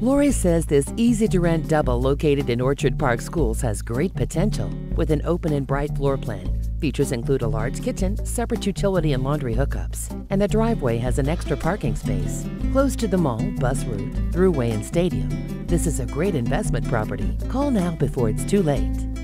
Lori says this easy to rent double located in Orchard Park Schools has great potential with an open and bright floor plan. Features include a large kitchen, separate utility and laundry hookups, and the driveway has an extra parking space. Close to the mall, bus route, Thruway, and stadium. This is a great investment property. Call now before it's too late.